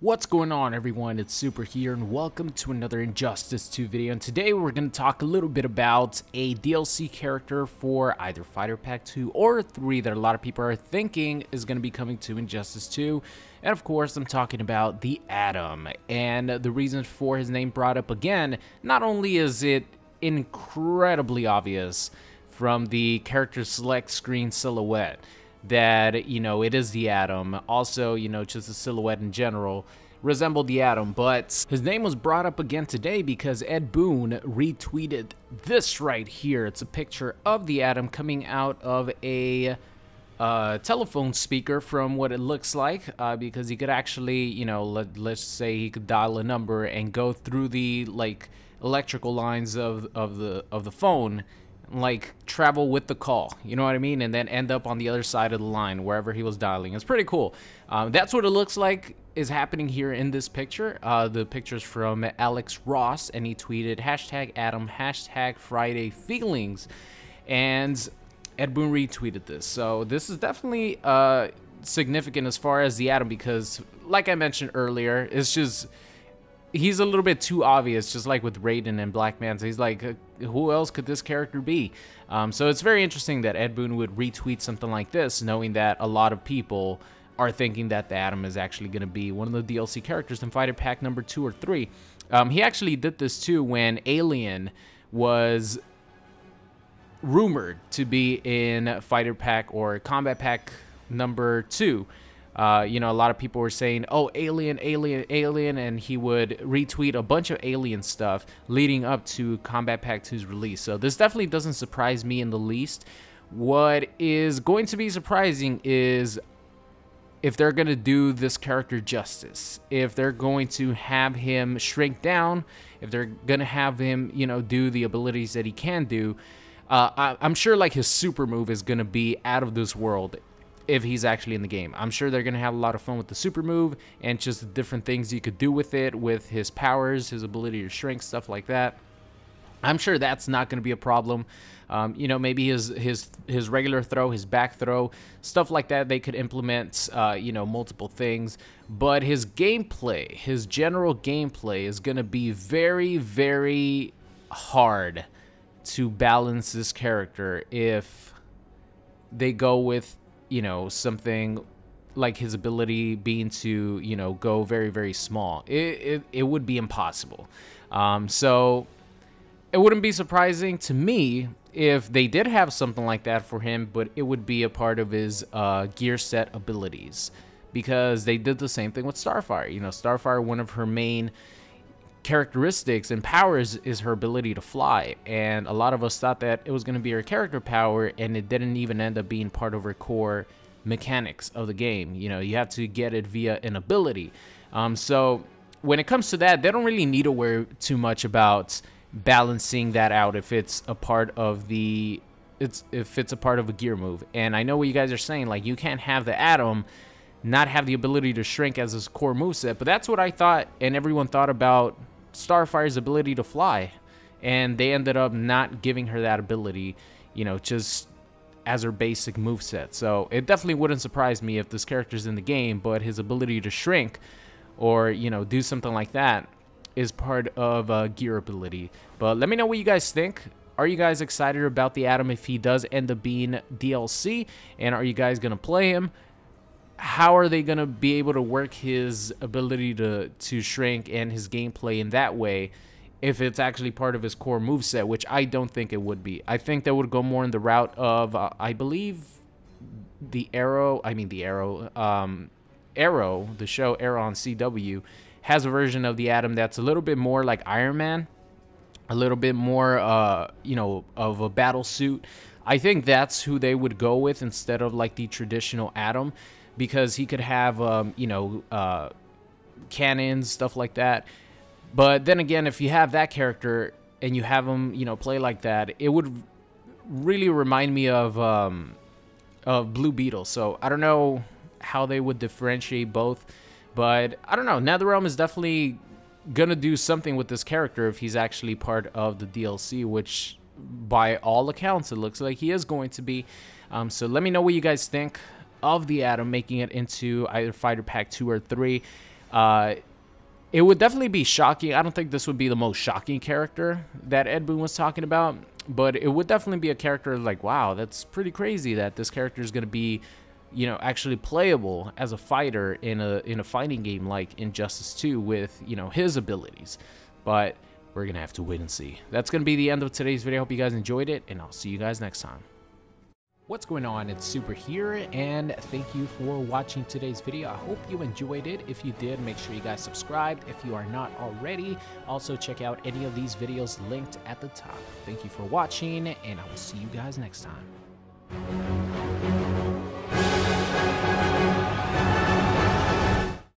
What's going on everyone, it's Super here and welcome to another Injustice 2 video. And today we're going to talk a little bit about a DLC character for either Fighter Pack 2 or 3 that a lot of people are thinking is going to be coming to Injustice 2 and of course I'm talking about the Atom. And the reason for his name brought up again, not only is it incredibly obvious from the character select screen silhouette that, you know, it is the Atom. Also, you know, just the silhouette in general resembled the Atom, but his name was brought up again today because Ed Boon retweeted this right here. It's a picture of the Atom coming out of a uh, telephone speaker from what it looks like uh, because he could actually, you know, let, let's say he could dial a number and go through the like electrical lines of, of the of the phone like travel with the call. You know what i mean? And then end up on the other side of the line wherever he was dialing. It's pretty cool. Um, that's what it looks like is happening here in this picture. Uh, the pictures from alex ross and he tweeted hashtag atom hashtag friday feelings. And ed boon retweeted this. So this is definitely uh, significant as far as the atom because like i mentioned earlier it's just he's a little bit too obvious, just like with Raiden and Black Manta. He's like, uh, who else could this character be? Um, so it's very interesting that Ed Boon would retweet something like this, knowing that a lot of people are thinking that the Atom is actually going to be one of the DLC characters in Fighter Pack number two or three. Um, he actually did this too when Alien was rumored to be in Fighter Pack or Combat Pack number two. Uh, you know, a lot of people were saying, oh, Alien, Alien, Alien, and he would retweet a bunch of Alien stuff leading up to Combat Pack 2's release. So this definitely doesn't surprise me in the least. What is going to be surprising is if they're going to do this character justice, if they're going to have him shrink down, if they're going to have him, you know, do the abilities that he can do. Uh, I, am sure like his super move is going to be out of this world if he's actually in the game. I'm sure they're going to have a lot of fun with the super move and just the different things you could do with it, with his powers, his ability to shrink, stuff like that. I'm sure that's not going to be a problem. Um, you know, maybe his his his regular throw, his back throw, stuff like that. They could implement, uh, you know, multiple things. But his gameplay, his general gameplay, is going to be very, very hard to balance this character if they go with you know, something like his ability being to, you know, go very, very small. It, it, it would be impossible. Um, so it wouldn't be surprising to me if they did have something like that for him, but it would be a part of his uh, gear set abilities because they did the same thing with Starfire. You know, Starfire, one of her main characteristics and powers is her ability to fly. And a lot of us thought that it was going to be her character power, and it didn't even end up being part of her core mechanics of the game. You know, you have to get it via an ability. Um, so when it comes to that, they don't really need to worry too much about balancing that out if it's a part of the it's if it's a part of a gear move. And I know what you guys are saying, like you can't have the atom not have the ability to shrink as his core moveset, but that's what I thought and everyone thought about Starfire's ability to fly. And they ended up not giving her that ability, you know, just as her basic move set. So it definitely wouldn't surprise me if this character's in the game, but his ability to shrink or, you know, do something like that is part of a gear ability. But let me know what you guys think. Are you guys excited about the Atom if he does end up being DLC? And are you guys going to play him? How are they going to be able to work his ability to to shrink and his gameplay in that way if it's actually part of his core move set, which I don't think it would be. I think that would go more in the route of uh, I believe the Arrow, I mean the Arrow um Arrow, the show Arrow on CW has a version of the Atom that's a little bit more like Iron Man, a little bit more uh, you know, of a battle suit. I think that's who they would go with instead of like the traditional Atom because he could have, um, you know, uh, cannons, stuff like that. But then again, if you have that character and you have him, you know, play like that, it would really remind me of um, of Blue Beetle. So I don't know how they would differentiate both, but I don't know. NetherRealm is definitely gonna do something with this character if he's actually part of the DLC, which by all accounts it looks like he is going to be. Um, so let me know what you guys think of the Atom, making it into either Fighter Pack 2 or 3. Uh, it would definitely be shocking. I don't think this would be the most shocking character that Ed Boon was talking about, but it would definitely be a character like, wow, that's pretty crazy that this character is going to be, you know, actually playable as a fighter in a in a fighting game like Injustice 2 with, you know, his abilities. But we're going to have to wait and see. That's going to be the end of today's video. Hope you guys enjoyed it, and I'll see you guys next time. What's going on? It's Super here, and thank you for watching today's video. I hope you enjoyed it. If you did, make sure you guys subscribed if you are not already. Also, check out any of these videos linked at the top. Thank you for watching, and I will see you guys next time.